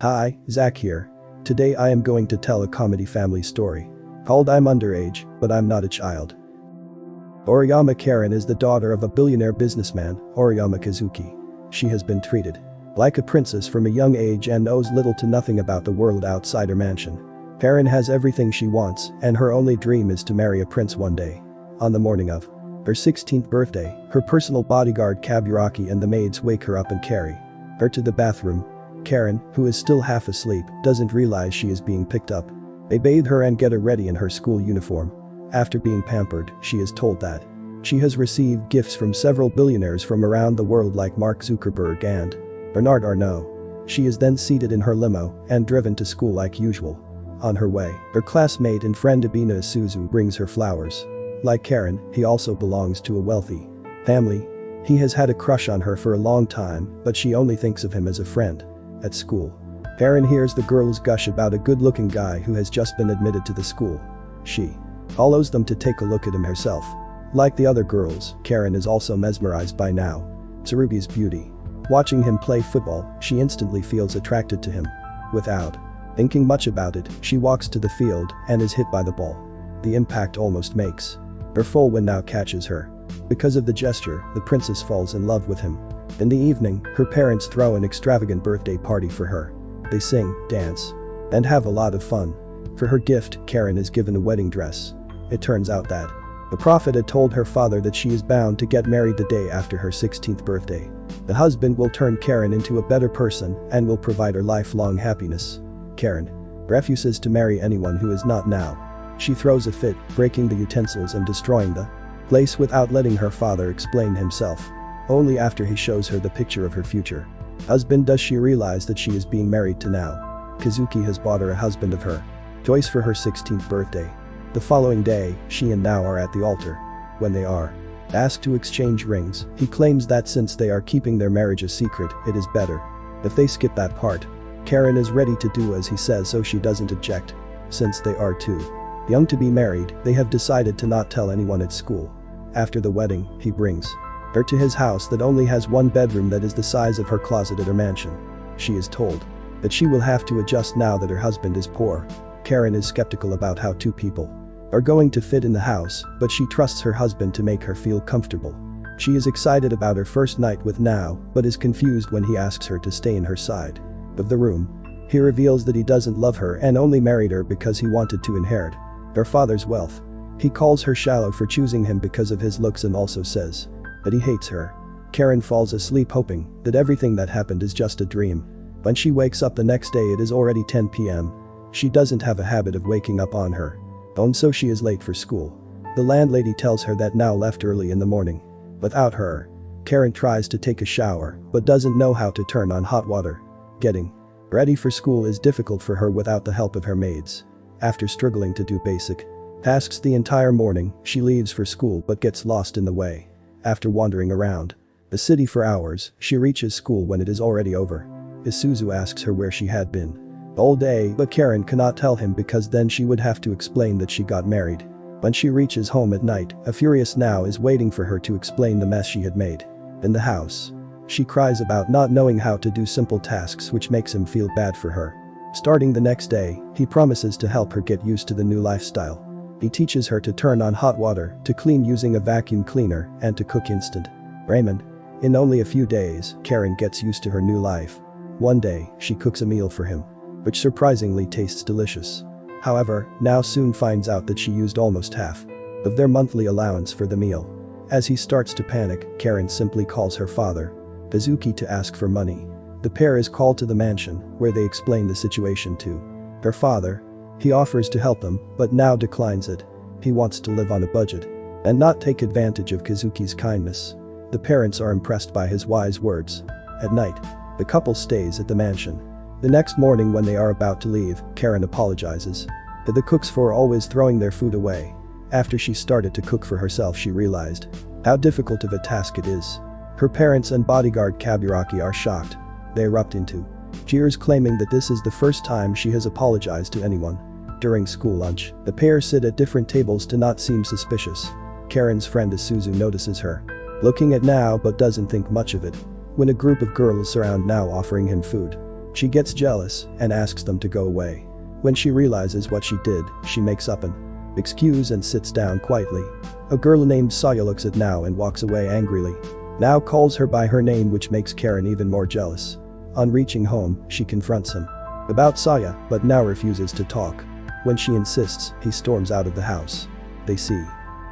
Hi, Zach here. Today I am going to tell a comedy family story. Called I'm underage, but I'm not a child. Oriyama Karen is the daughter of a billionaire businessman, Oriyama Kazuki. She has been treated like a princess from a young age and knows little to nothing about the world outside her mansion. Karen has everything she wants, and her only dream is to marry a prince one day. On the morning of her 16th birthday, her personal bodyguard Kaburaki and the maids wake her up and carry her to the bathroom. Karen, who is still half asleep, doesn't realize she is being picked up. They bathe her and get her ready in her school uniform. After being pampered, she is told that she has received gifts from several billionaires from around the world like Mark Zuckerberg and Bernard Arnault. She is then seated in her limo and driven to school like usual. On her way, her classmate and friend Abina Isuzu brings her flowers. Like Karen, he also belongs to a wealthy family. He has had a crush on her for a long time, but she only thinks of him as a friend. At school, Karen hears the girls gush about a good-looking guy who has just been admitted to the school. She follows them to take a look at him herself. Like the other girls, Karen is also mesmerized by Nao. Tsurugi's beauty. Watching him play football, she instantly feels attracted to him. Without thinking much about it, she walks to the field and is hit by the ball. The impact almost makes her full wind Nao catches her. Because of the gesture, the princess falls in love with him. In the evening, her parents throw an extravagant birthday party for her. They sing, dance, and have a lot of fun. For her gift, Karen is given a wedding dress. It turns out that the prophet had told her father that she is bound to get married the day after her 16th birthday. The husband will turn Karen into a better person and will provide her lifelong happiness. Karen refuses to marry anyone who is not Nao. She throws a fit, breaking the utensils and destroying the place without letting her father explain himself. Only after he shows her the picture of her future husband does she realize that she is being married to Nao. Kazuki has bought her a husband of her choice for her 16th birthday. The following day, she and Nao are at the altar. When they are asked to exchange rings, he claims that since they are keeping their marriage a secret, it is better if they skip that part. Karen is ready to do as he says so she doesn't object. Since they are too young to be married, they have decided to not tell anyone at school. After the wedding, he brings her to his house that only has one bedroom that is the size of her closet at her mansion. She is told that she will have to adjust now that her husband is poor. Karen is skeptical about how two people are going to fit in the house, but she trusts her husband to make her feel comfortable. She is excited about her first night with Nao, but is confused when he asks her to stay in her side of the room. He reveals that he doesn't love her and only married her because he wanted to inherit her father's wealth. He calls her shallow for choosing him because of his looks and also says that he hates her. Karen falls asleep hoping that everything that happened is just a dream. When she wakes up the next day it is already 10 p.m. She doesn't have a habit of waking up on her own so she is late for school. The landlady tells her that Nao left early in the morning. Without her, Karen tries to take a shower but doesn't know how to turn on hot water. Getting ready for school is difficult for her without the help of her maids. After struggling to do basic tasks the entire morning, she leaves for school but gets lost in the way. After wandering around the city for hours, she reaches school when it is already over. Isuzu asks her where she had been all day but Karen cannot tell him because then she would have to explain that she got married. When she reaches home at night, a furious Nao is waiting for her to explain the mess she had made. In the house, she cries about not knowing how to do simple tasks which makes him feel bad for her. Starting the next day, he promises to help her get used to the new lifestyle. He teaches her to turn on hot water, to clean using a vacuum cleaner, and to cook instant ramen. In only a few days, Karen gets used to her new life. One day, she cooks a meal for him which surprisingly tastes delicious. However, Nao soon finds out that she used almost half of their monthly allowance for the meal. As he starts to panic, Karen simply calls her father, Kazuki to ask for money. The pair is called to the mansion, where they explain the situation to her father. He offers to help them, but Nao declines it. He wants to live on a budget and not take advantage of Kazuki's kindness. The parents are impressed by his wise words. At night, the couple stays at the mansion the next morning when they are about to leave, Karen apologizes. To the cooks for always throwing their food away. After she started to cook for herself she realized how difficult of a task it is. Her parents and bodyguard Kaburaki are shocked. They erupt into cheers claiming that this is the first time she has apologized to anyone. During school lunch, the pair sit at different tables to not seem suspicious. Karen's friend Isuzu notices her. Looking at Nao but doesn't think much of it. When a group of girls surround Nao offering him food. She gets jealous and asks them to go away. When she realizes what she did, she makes up an excuse and sits down quietly. A girl named Saya looks at Nao and walks away angrily. Nao calls her by her name which makes Karen even more jealous. On reaching home, she confronts him about Saya, but Nao refuses to talk. When she insists, he storms out of the house. They see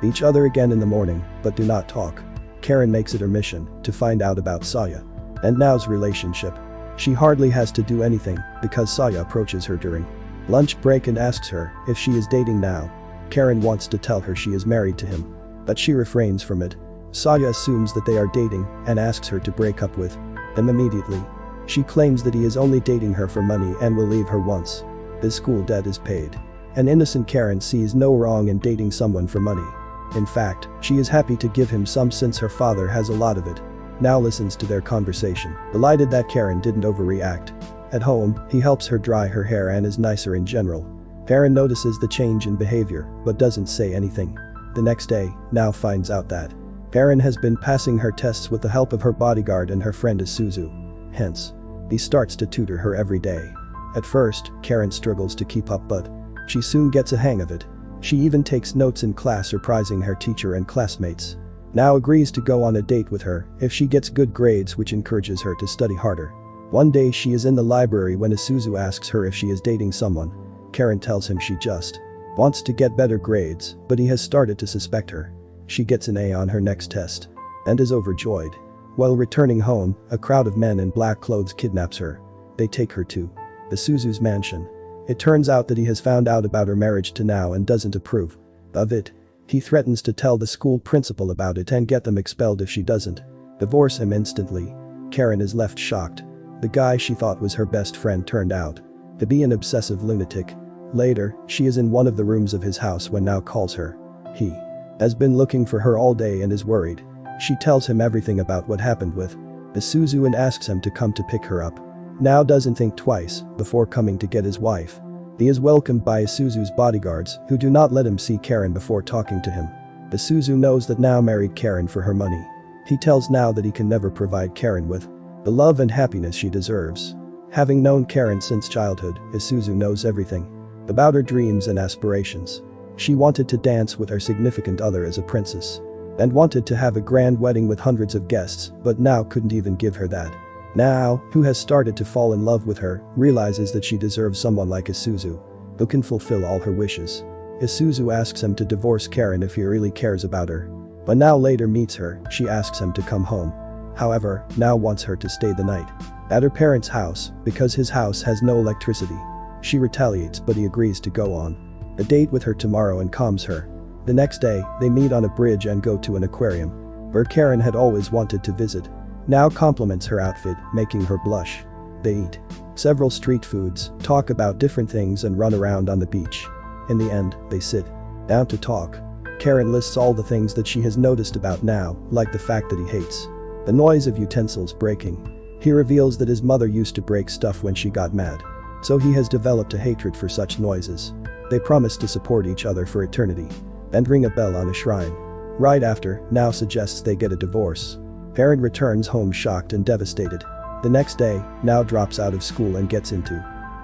each other again in the morning, but do not talk. Karen makes it her mission to find out about Saya and Nao's relationship. She hardly has to do anything because Saya approaches her during lunch break and asks her if she is dating Nao. Karen wants to tell her she is married to him, but she refrains from it. Saya assumes that they are dating and asks her to break up with him immediately. She claims that he is only dating her for money and will leave her once the school debt is paid. An innocent Karen sees no wrong in dating someone for money. In fact, she is happy to give him some since her father has a lot of it. Nao listens to their conversation, delighted that Karen didn't overreact. At home, he helps her dry her hair and is nicer in general. Karen notices the change in behavior, but doesn't say anything. The next day, Nao finds out that Karen has been passing her tests with the help of her bodyguard and her friend Isuzu. Hence, he starts to tutor her every day. At first, Karen struggles to keep up but she soon gets a hang of it. She even takes notes in class surprising her teacher and classmates. Nao agrees to go on a date with her if she gets good grades which encourages her to study harder. One day she is in the library when Isuzu asks her if she is dating someone. Karen tells him she just wants to get better grades, but he has started to suspect her. She gets an A on her next test and is overjoyed. While returning home, a crowd of men in black clothes kidnaps her. They take her to Isuzu's mansion. It turns out that he has found out about her marriage to Nao and doesn't approve of it. He threatens to tell the school principal about it and get them expelled if she doesn't. Divorce him instantly. Karen is left shocked. The guy she thought was her best friend turned out to be an obsessive lunatic. Later, she is in one of the rooms of his house when Nao calls her. He has been looking for her all day and is worried. She tells him everything about what happened with Isuzu and asks him to come to pick her up. Nao doesn't think twice before coming to get his wife. He is welcomed by Isuzu's bodyguards who do not let him see Karen before talking to him. Isuzu knows that Nao married Karen for her money. He tells Nao that he can never provide Karen with the love and happiness she deserves. Having known Karen since childhood, Isuzu knows everything about her dreams and aspirations. She wanted to dance with her significant other as a princess and wanted to have a grand wedding with hundreds of guests, but Nao couldn't even give her that. Nao, who has started to fall in love with her, realizes that she deserves someone like Isuzu. Who can fulfill all her wishes. Isuzu asks him to divorce Karen if he really cares about her. But Nao later meets her, she asks him to come home. However, Nao wants her to stay the night. At her parents' house, because his house has no electricity. She retaliates but he agrees to go on a date with her tomorrow and calms her. The next day, they meet on a bridge and go to an aquarium. Where Karen had always wanted to visit. Nao compliments her outfit, making her blush. They eat several street foods, talk about different things and run around on the beach. In the end, they sit down to talk. Karen lists all the things that she has noticed about Nao, like the fact that he hates the noise of utensils breaking. He reveals that his mother used to break stuff when she got mad. So he has developed a hatred for such noises. They promise to support each other for eternity. And ring a bell on a shrine. Right after, Nao suggests they get a divorce. Karen returns home shocked and devastated. The next day, Nao drops out of school and gets into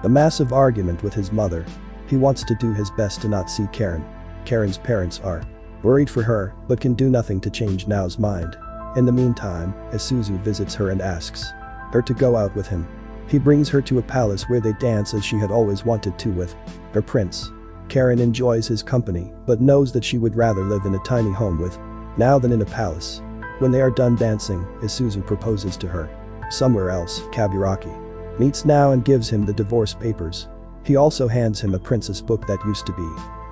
a massive argument with his mother. He wants to do his best to not see Karen. Karen's parents are worried for her, but can do nothing to change Nao's mind. In the meantime, Isuzu visits her and asks her to go out with him. He brings her to a palace where they dance as she had always wanted to with her prince. Karen enjoys his company, but knows that she would rather live in a tiny home with Nao than in a palace. When they are done dancing, Isuzu proposes to her. Somewhere else, Kaburaki meets Nao and gives him the divorce papers. He also hands him a princess book that used to be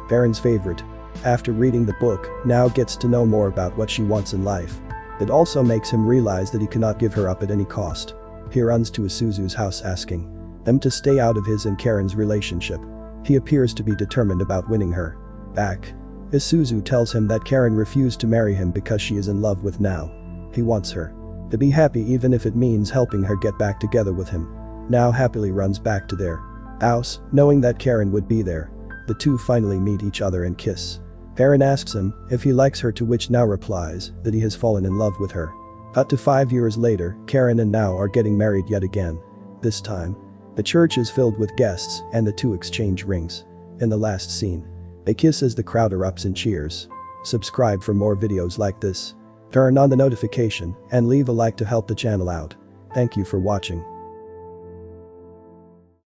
Karen's favorite. After reading the book, Nao gets to know more about what she wants in life. It also makes him realize that he cannot give her up at any cost. He runs to Isuzu's house asking them to stay out of his and Karen's relationship. He appears to be determined about winning her back. Isuzu tells him that Karen refused to marry him because she is in love with Nao. He wants her to be happy even if it means helping her get back together with him. Nao happily runs back to their house, knowing that Karen would be there. The two finally meet each other and kiss. Karen asks him if he likes her to which Nao replies that he has fallen in love with her. Cut to five years later, Karen and Nao are getting married yet again. This time, The church is filled with guests and the two exchange rings. In the last scene, they kiss as the crowd erupts in cheers. Subscribe for more videos like this. Turn on the notification and leave a like to help the channel out. Thank you for watching.